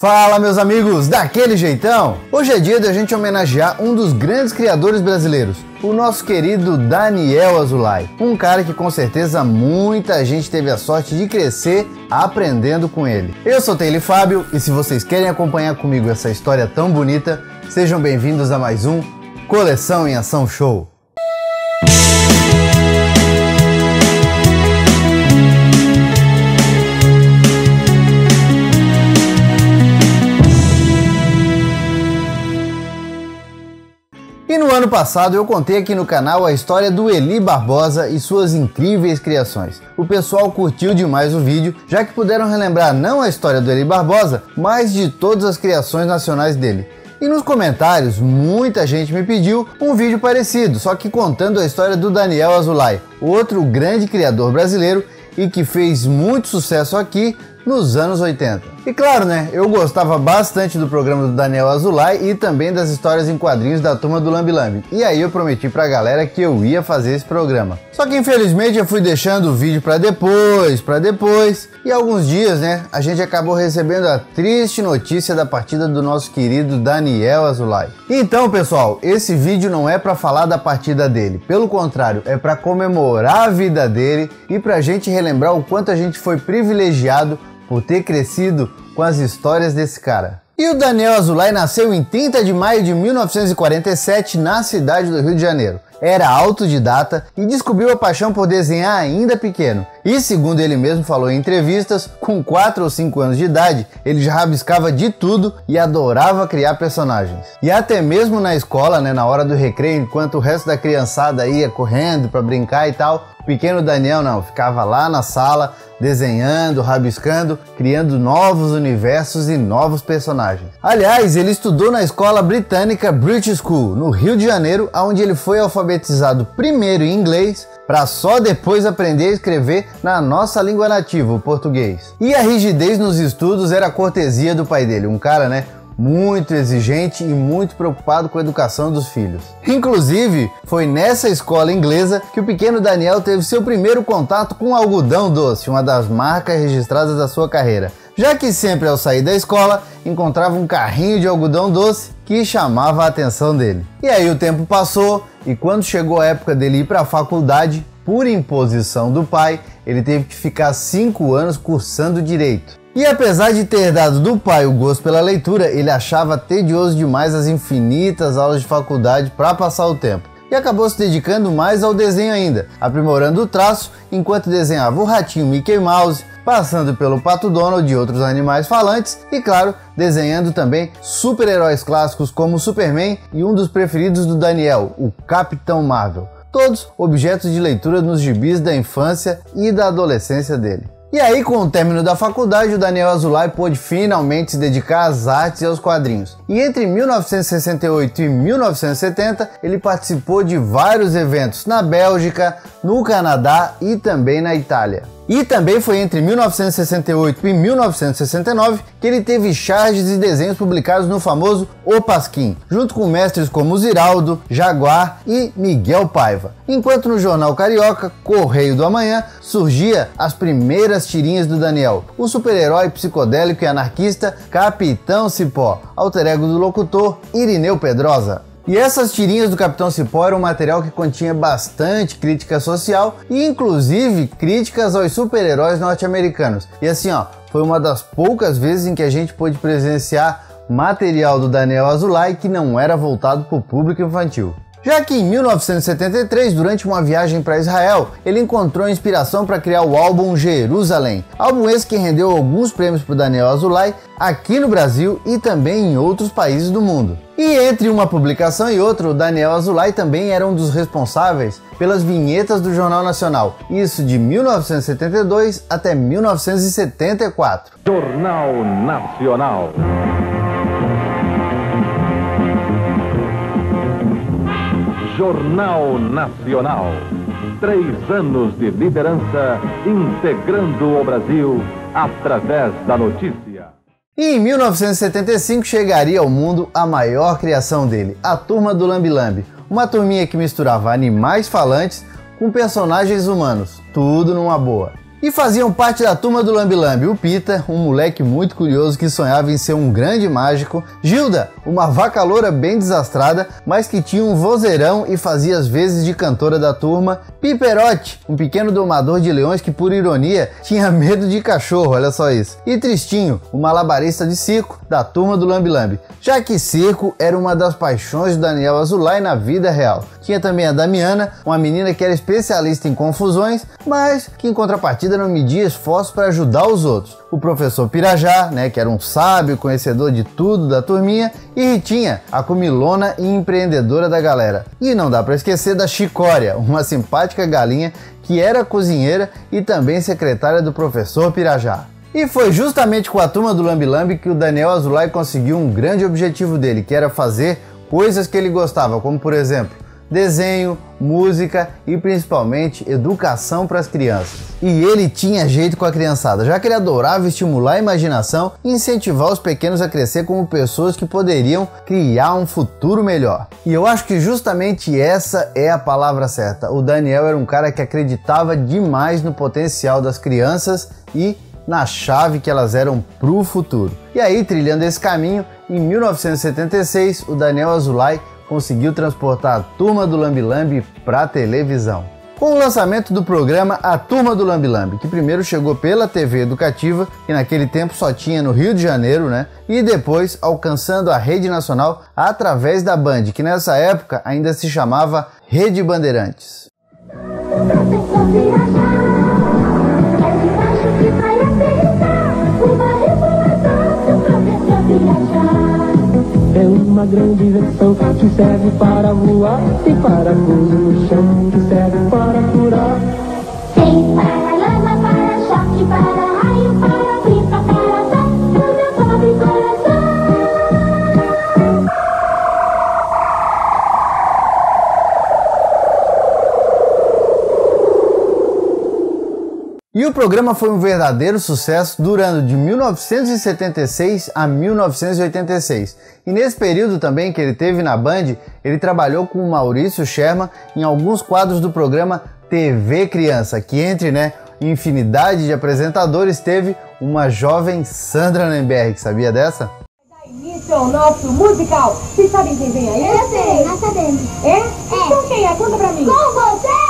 Fala meus amigos, daquele jeitão! Hoje é dia da gente homenagear um dos grandes criadores brasileiros, o nosso querido Daniel Azulay, um cara que com certeza muita gente teve a sorte de crescer aprendendo com ele. Eu sou Taylor Fábio e se vocês querem acompanhar comigo essa história tão bonita, sejam bem-vindos a mais um Coleção em Ação Show. Ano passado eu contei aqui no canal a história do Eli Barbosa e suas incríveis criações. O pessoal curtiu demais o vídeo, já que puderam relembrar não a história do Eli Barbosa, mas de todas as criações nacionais dele. E nos comentários, muita gente me pediu um vídeo parecido, só que contando a história do Daniel Azulay, outro grande criador brasileiro e que fez muito sucesso aqui nos anos 80. E claro, né, eu gostava bastante do programa do Daniel Azulay e também das histórias em quadrinhos da turma do Lambi Lambi. E aí eu prometi pra galera que eu ia fazer esse programa. Só que infelizmente eu fui deixando o vídeo para depois, para depois. E alguns dias, né, a gente acabou recebendo a triste notícia da partida do nosso querido Daniel Azulay. Então, pessoal, esse vídeo não é para falar da partida dele. Pelo contrário, é para comemorar a vida dele e pra gente relembrar o quanto a gente foi privilegiado por ter crescido com as histórias desse cara. E o Daniel Azulay nasceu em 30 de maio de 1947 na cidade do Rio de Janeiro. Era autodidata e descobriu a paixão por desenhar ainda pequeno. E segundo ele mesmo falou em entrevistas, com 4 ou 5 anos de idade, ele já rabiscava de tudo e adorava criar personagens. E até mesmo na escola, né, na hora do recreio, enquanto o resto da criançada ia correndo para brincar e tal, o pequeno Daniel não, ficava lá na sala desenhando, rabiscando, criando novos universos e novos personagens. Aliás, ele estudou na escola britânica British School, no Rio de Janeiro, onde ele foi alfabetizado primeiro em inglês, para só depois aprender a escrever na nossa língua nativa, o português. E a rigidez nos estudos era cortesia do pai dele, um cara, né, muito exigente e muito preocupado com a educação dos filhos. Inclusive, foi nessa escola inglesa que o pequeno Daniel teve seu primeiro contato com algodão doce, uma das marcas registradas da sua carreira. Já que sempre ao sair da escola encontrava um carrinho de algodão doce que chamava a atenção dele. E aí o tempo passou e quando chegou a época dele ir para a faculdade, por imposição do pai, ele teve que ficar cinco anos cursando direito. E apesar de ter dado do pai o gosto pela leitura, ele achava tedioso demais as infinitas aulas de faculdade para passar o tempo. E acabou se dedicando mais ao desenho ainda, aprimorando o traço enquanto desenhava o ratinho Mickey Mouse, passando pelo Pato Donald e outros animais falantes e, claro, desenhando também super-heróis clássicos como Superman e um dos preferidos do Daniel, o Capitão Marvel. Todos objetos de leitura nos gibis da infância e da adolescência dele. E aí, com o término da faculdade, o Daniel Azulay pôde finalmente se dedicar às artes e aos quadrinhos. E entre 1968 e 1970, ele participou de vários eventos na Bélgica, no Canadá e também na Itália. E também foi entre 1968 e 1969 que ele teve charges e desenhos publicados no famoso O Pasquim, junto com mestres como Ziraldo, Jaguar e Miguel Paiva. Enquanto no jornal carioca Correio do Amanhã surgia as primeiras tirinhas do Daniel, o super-herói psicodélico e anarquista Capitão Cipó, alter ego do locutor Irineu Pedrosa. E essas tirinhas do Capitão Cipó eram um material que continha bastante crítica social e inclusive críticas aos super-heróis norte-americanos. E assim, ó, foi uma das poucas vezes em que a gente pôde presenciar material do Daniel Azulay que não era voltado para o público infantil. Já que em 1973, durante uma viagem para Israel, ele encontrou inspiração para criar o álbum Jerusalém, álbum esse que rendeu alguns prêmios para Daniel Azulay aqui no Brasil e também em outros países do mundo. E entre uma publicação e outra, o Daniel Azulay também era um dos responsáveis pelas vinhetas do Jornal Nacional, isso de 1972 até 1974. Jornal Nacional. Jornal Nacional. Três anos de liderança integrando o Brasil através da notícia. E em 1975 chegaria ao mundo a maior criação dele, a Turma do Lambi Lambi, uma turminha que misturava animais falantes com personagens humanos, tudo numa boa. E faziam parte da turma do Lambi Lambi. O Pita, um moleque muito curioso que sonhava em ser um grande mágico, Gilda, uma vaca loura bem desastrada, mas que tinha um vozeirão e fazia as vezes de cantora da turma, Piperote, um pequeno domador de leões que, por ironia, tinha medo de cachorro, olha só isso, e Tristinho, um malabarista de circo da turma do Lambi Lambi, já que circo era uma das paixões de Daniel Azulay na vida real. Tinha também a Damiana, uma menina que era especialista em confusões, mas que em contrapartida não media esforços para ajudar os outros. O professor Pirajá, né, que era um sábio conhecedor de tudo da turminha, e Ritinha, a comilona e empreendedora da galera. E não dá para esquecer da Chicória, uma simpática galinha que era cozinheira e também secretária do professor Pirajá. E foi justamente com a turma do Lambi Lambi que o Daniel Azulay conseguiu um grande objetivo dele, que era fazer coisas que ele gostava, como por exemplo, desenho, música e principalmente educação para as crianças. E ele tinha jeito com a criançada, já que ele adorava estimular a imaginação e incentivar os pequenos a crescer como pessoas que poderiam criar um futuro melhor. E eu acho que justamente essa é a palavra certa. O Daniel era um cara que acreditava demais no potencial das crianças e na chave que elas eram para o futuro. E aí, trilhando esse caminho, em 1976, o Daniel Azulay conseguiu transportar a turma do Lambi Lambi para a televisão. Com o lançamento do programa A Turma do Lambi Lambi, que primeiro chegou pela TV educativa, que naquele tempo só tinha no Rio de Janeiro, né? E depois alcançando a rede nacional através da Band, que nessa época ainda se chamava Rede Bandeirantes. Uma grande invenção que serve para voar Tem parafuso no chão que serve para furar. Tem para lama, para choque, para E o programa foi um verdadeiro sucesso durando de 1976 a 1986. E nesse período também que ele teve na Band, ele trabalhou com o Maurício Sherman em alguns quadros do programa TV Criança, que entre né, infinidade de apresentadores teve uma jovem Sandra Nemberg, sabia dessa? Início ao nosso musical. Vocês sabem quem vem aí? Eu sei, nós sabemos É? Então quem é? Conta pra mim. Com vocês,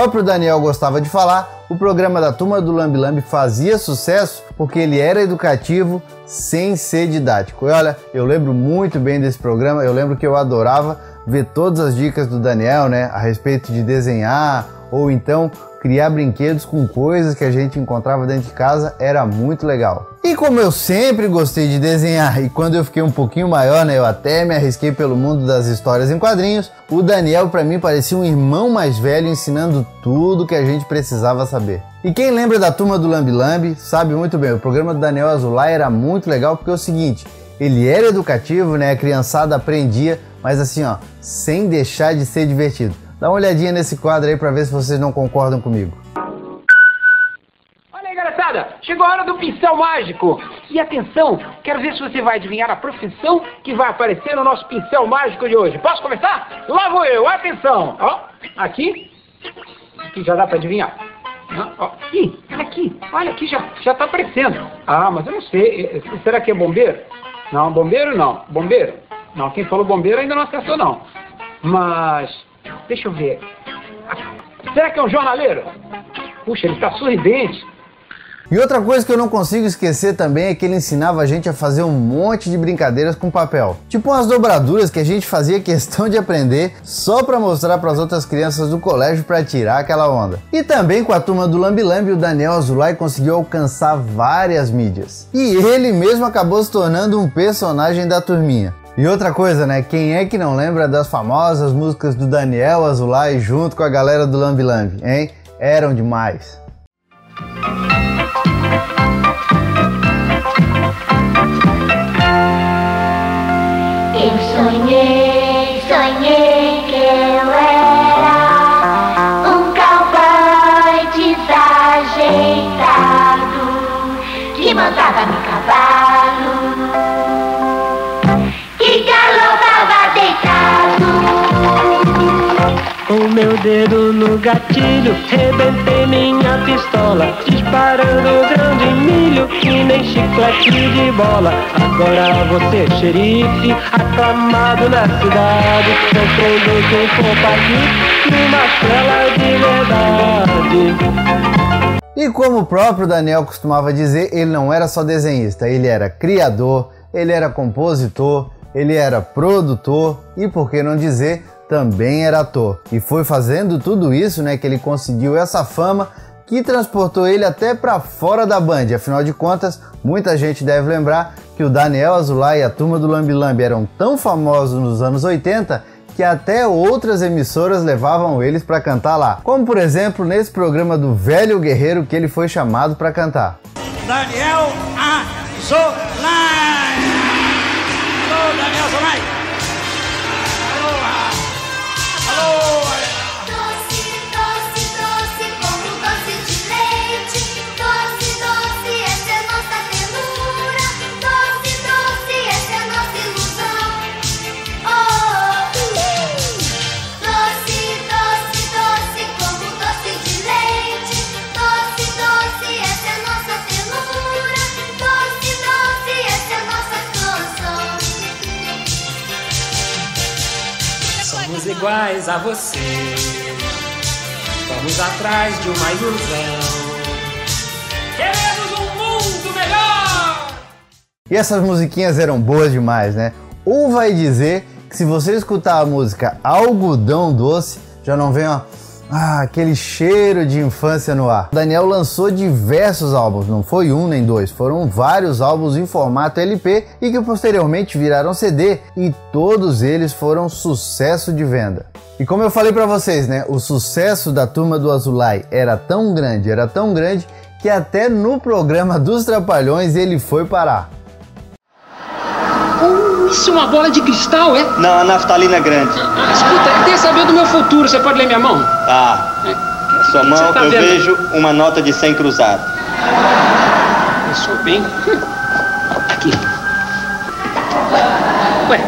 próprio Daniel gostava de falar, o programa da Turma do Lambi Lambi fazia sucesso porque ele era educativo sem ser didático. E olha, eu lembro muito bem desse programa, eu lembro que eu adorava ver todas as dicas do Daniel, né, a respeito de desenhar ou então criar brinquedos com coisas que a gente encontrava dentro de casa, era muito legal. Como eu sempre gostei de desenhar e quando eu fiquei um pouquinho maior, né, eu até me arrisquei pelo mundo das histórias em quadrinhos, o Daniel para mim parecia um irmão mais velho ensinando tudo que a gente precisava saber. E quem lembra da turma do Lambi Lambi sabe muito bem, o programa do Daniel Azulay era muito legal porque é o seguinte, ele era educativo, né, a criançada aprendia, mas assim, ó, sem deixar de ser divertido. Dá uma olhadinha nesse quadro aí para ver se vocês não concordam comigo. Chegou a hora do pincel mágico. E atenção, quero ver se você vai adivinhar a profissão que vai aparecer no nosso pincel mágico de hoje. Posso começar? Lá vou eu, atenção. Ó, aqui, aqui já dá para adivinhar. Ó, olha aqui, olha aqui, já, já tá aparecendo. Ah, mas eu não sei, eh, será que é bombeiro? Não, bombeiro não, bombeiro. Não, quem falou bombeiro ainda não acertou não. Mas, deixa eu ver. Será que é um jornaleiro? Puxa, ele tá sorridente. E outra coisa que eu não consigo esquecer também é que ele ensinava a gente a fazer um monte de brincadeiras com papel. Tipo umas dobraduras que a gente fazia questão de aprender só para mostrar para as outras crianças do colégio para tirar aquela onda. E também com a turma do Lambi Lambi, o Daniel Azulay conseguiu alcançar várias mídias. E ele mesmo acabou se tornando um personagem da turminha. E outra coisa, né? Quem é que não lembra das famosas músicas do Daniel Azulay junto com a galera do Lambi Lambi, hein? Eram demais. Sonhei, Com meu dedo no gatilho, rebentei minha pistola, disparando grande milho que nem chiclete de bola. Agora você, xerife, aclamado na cidade, compreendeu quem for partir numa cela de verdade. E como o próprio Daniel costumava dizer, ele não era só desenhista, ele era criador, ele era compositor, ele era produtor e, por que não dizer, também era ator. E foi fazendo tudo isso, né, que ele conseguiu essa fama que transportou ele até para fora da Band. Afinal de contas, muita gente deve lembrar que o Daniel Azulay e a turma do Lambi Lambi eram tão famosos nos anos 80 que até outras emissoras levavam eles para cantar lá. Como por exemplo, nesse programa do Velho Guerreiro que ele foi chamado para cantar. Daniel Azulay. Iguais a você. Vamos atrás de uma ilusão. Queremos um mundo melhor! E essas musiquinhas eram boas demais, né? Ou vai dizer que se você escutar a música Algodão Doce, já não vem ó, ah, aquele cheiro de infância no ar. Daniel lançou diversos álbuns, não foi um nem dois, foram vários álbuns em formato LP e que posteriormente viraram CD e todos eles foram sucesso de venda. E como eu falei pra vocês, né, o sucesso da turma do Azulay era tão grande, era tão grande que até no programa dos Trapalhões ele foi parar. Uh, isso é uma bola de cristal, é? Não, a naftalina é grande. Escuta, quer saber do meu futuro? Você pode ler minha mão? Tá. Na sua que mão você tá eu vendo? vejo uma nota de 100 cruzado. Eu sou bem. Aqui. Ué.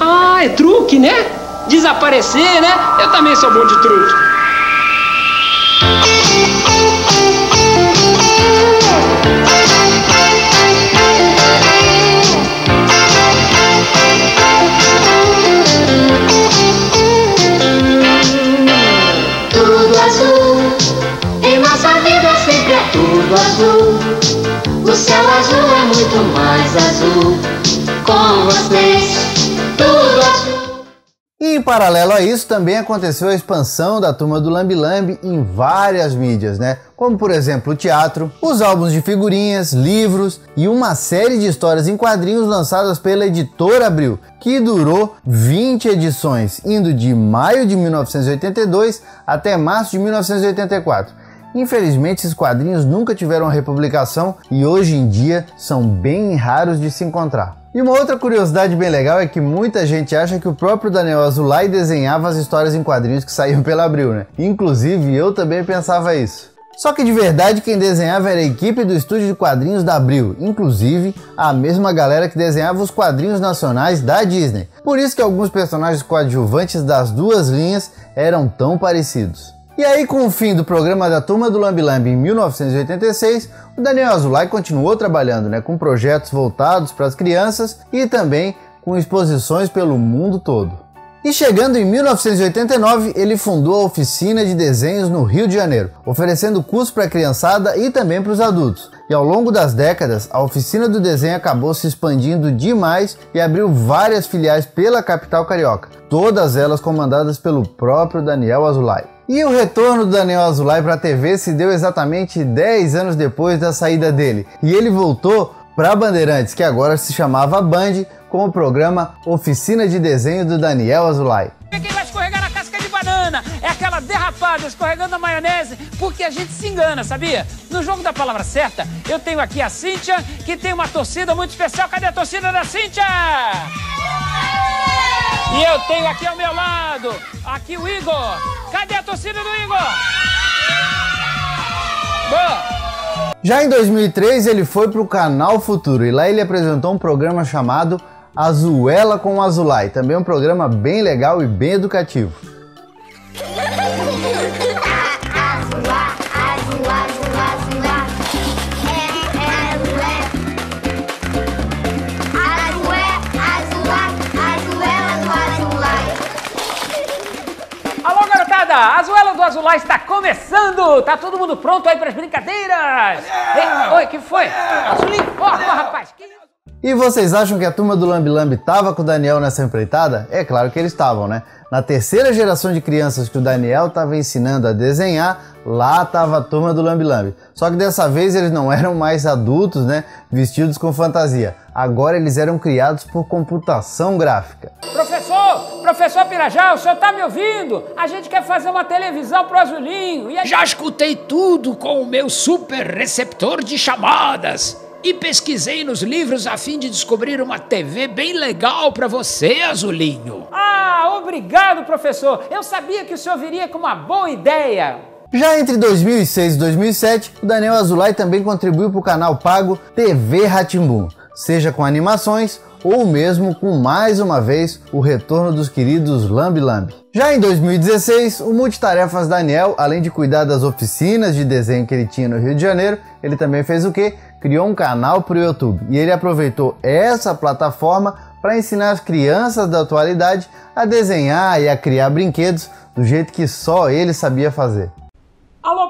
Ah, é truque, né? Desaparecer, né? Eu também sou bom de truque. Paralelo a isso, também aconteceu a expansão da turma do Lambi Lambi em várias mídias, né? Como por exemplo o teatro, os álbuns de figurinhas, livros e uma série de histórias em quadrinhos lançadas pela editora Abril, que durou 20 edições, indo de maio de 1982 até março de 1984. Infelizmente, esses quadrinhos nunca tiveram republicação e hoje em dia são bem raros de se encontrar. E uma outra curiosidade bem legal é que muita gente acha que o próprio Daniel Azulay desenhava as histórias em quadrinhos que saíam pela Abril, né? Inclusive eu também pensava isso. Só que de verdade quem desenhava era a equipe do estúdio de quadrinhos da Abril, inclusive a mesma galera que desenhava os quadrinhos nacionais da Disney. Por isso que alguns personagens coadjuvantes das duas linhas eram tão parecidos. E aí, com o fim do programa da Turma do Lambi Lambi em 1986, o Daniel Azulay continuou trabalhando né, com projetos voltados para as crianças e também com exposições pelo mundo todo. E chegando em 1989, ele fundou a oficina de desenhos no Rio de Janeiro, oferecendo cursos para a criançada e também para os adultos. E ao longo das décadas, a oficina do desenho acabou se expandindo demais e abriu várias filiais pela capital carioca, todas elas comandadas pelo próprio Daniel Azulay. E o retorno do Daniel Azulay para a TV se deu exatamente 10 anos depois da saída dele, e ele voltou para a Bandeirantes, que agora se chamava Band, com o programa Oficina de Desenho do Daniel Azulay. Quem vai escorregar na casca de banana? É aquela derrapada escorregando na maionese, porque a gente se engana, sabia? No jogo da palavra certa, eu tenho aqui a Cíntia, que tem uma torcida muito especial. Cadê a torcida da Cíntia? E eu tenho aqui ao meu lado, aqui o Igor. Cadê a torcida do Igor? Boa. Já em 2003 ele foi para o Canal Futuro e lá ele apresentou um programa chamado Azuela com Azulay, também um programa bem legal e bem educativo. Do Azulay está começando! Tá todo mundo pronto aí para as brincadeiras? Ei, oi, que foi? Azulinho? Ó, ó, rapaz! Que... E vocês acham que a turma do Lambi Lambi tava com o Daniel nessa empreitada? É claro que eles estavam, né? Na terceira geração de crianças que o Daniel estava ensinando a desenhar, lá estava a turma do Lambi Lambi. Só que dessa vez eles não eram mais adultos, né? Vestidos com fantasia. Agora eles eram criados por computação gráfica. Professor! Professor Pirajá, o senhor tá me ouvindo? A gente quer fazer uma televisão pro Azulinho. E a... Já escutei tudo com o meu super receptor de chamadas e pesquisei nos livros a fim de descobrir uma TV bem legal para você, Azulinho. Ah, obrigado, professor. Eu sabia que o senhor viria com uma boa ideia. Já entre 2006 e 2007, o Daniel Azulay também contribuiu para o canal pago TV Ratimbum, seja com animações ou mesmo com mais uma vez o retorno dos queridos Lambi Lambi. Já em 2016, o multitarefas Daniel, além de cuidar das oficinas de desenho que ele tinha no Rio de Janeiro, ele também fez o quê? Criou um canal para o YouTube e ele aproveitou essa plataforma para ensinar as crianças da atualidade a desenhar e a criar brinquedos do jeito que só ele sabia fazer.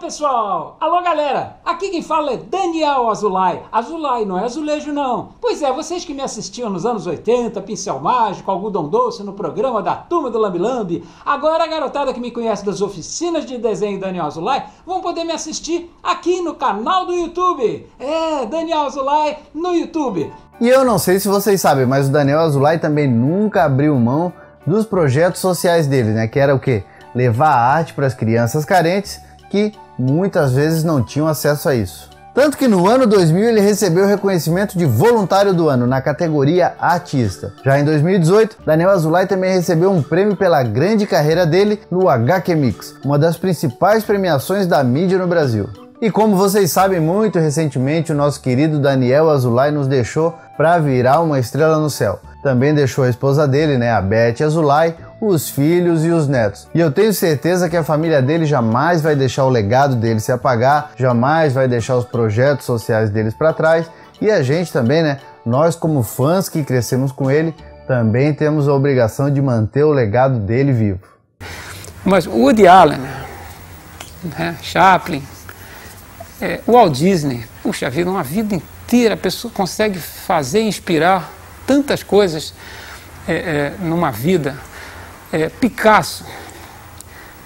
Pessoal! Alô galera! Aqui quem fala é Daniel Azulay. Azulay não é azulejo não. Pois é, vocês que me assistiam nos anos 80, Pincel Mágico, Algodão Doce, no programa da Turma do Lambi Lambi, agora a garotada que me conhece das oficinas de desenho Daniel Azulay vão poder me assistir aqui no canal do YouTube. É, Daniel Azulay no YouTube. E eu não sei se vocês sabem, mas o Daniel Azulay também nunca abriu mão dos projetos sociais dele, né? Que era o quê? Levar a arte para as crianças carentes que muitas vezes não tinham acesso a isso. Tanto que no ano 2000 ele recebeu o reconhecimento de voluntário do ano na categoria artista. Já em 2018, Daniel Azulay também recebeu um prêmio pela grande carreira dele no HQ Mix, uma das principais premiações da mídia no Brasil. E como vocês sabem, muito recentemente o nosso querido Daniel Azulay nos deixou para virar uma estrela no céu. Também deixou a esposa dele, né, a Beth Azulay, os filhos e os netos. E eu tenho certeza que a família dele jamais vai deixar o legado dele se apagar, jamais vai deixar os projetos sociais deles para trás. E a gente também, né, nós como fãs que crescemos com ele, também temos a obrigação de manter o legado dele vivo. Mas Woody Allen, né, Chaplin, é, Walt Disney, puxa vida, uma vida inteira a pessoa consegue fazer, inspirar tantas coisas é, é, numa vida. É, Picasso,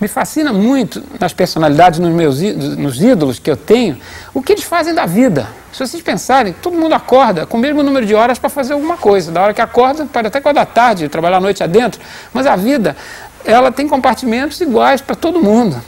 me fascina muito nas personalidades, nos meus nos ídolos que eu tenho, o que eles fazem da vida. Se vocês pensarem, todo mundo acorda com o mesmo número de horas para fazer alguma coisa. Da hora que acorda, pode até acordar tarde, trabalhar a noite adentro, mas a vida, ela tem compartimentos iguais para todo mundo.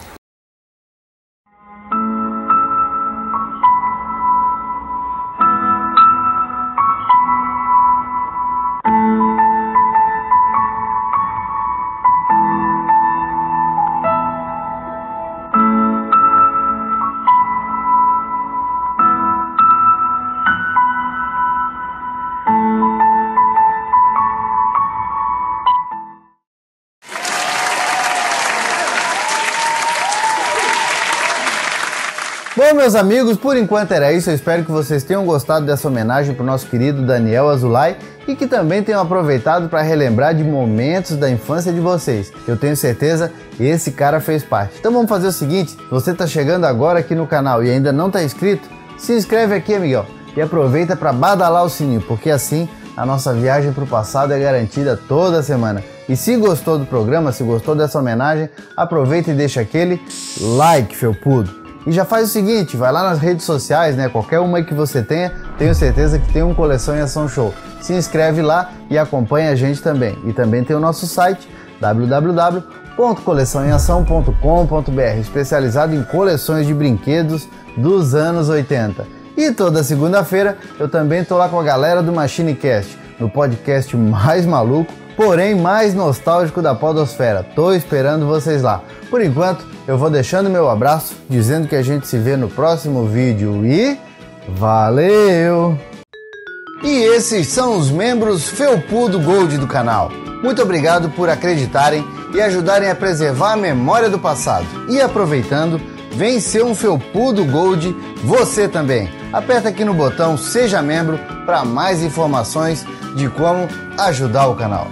Meus amigos, por enquanto era isso. Eu espero que vocês tenham gostado dessa homenagem para o nosso querido Daniel Azulay e que também tenham aproveitado para relembrar de momentos da infância de vocês. Eu tenho certeza esse cara fez parte. Então vamos fazer o seguinte: se você está chegando agora aqui no canal e ainda não está inscrito, se inscreve aqui, amigão, e aproveita para badalar o sininho, porque assim a nossa viagem para o passado é garantida toda semana. E se gostou do programa, se gostou dessa homenagem, aproveita e deixa aquele like, felpudo. E já faz o seguinte, vai lá nas redes sociais, né? Qualquer uma que você tenha, tenho certeza que tem um Coleção em Ação Show. Se inscreve lá e acompanha a gente também. E também tem o nosso site www.coleçãoemação.com.br, especializado em coleções de brinquedos dos anos 80. E toda segunda-feira eu também tô lá com a galera do MachineCast, no podcast mais maluco, porém mais nostálgico da podosfera. Tô esperando vocês lá. Por enquanto, eu vou deixando meu abraço, dizendo que a gente se vê no próximo vídeo e valeu! E esses são os membros Felpudo Gold do canal. Muito obrigado por acreditarem e ajudarem a preservar a memória do passado. E aproveitando, vem ser um Felpudo Gold você também. Aperta aqui no botão Seja Membro para mais informações de como ajudar o canal.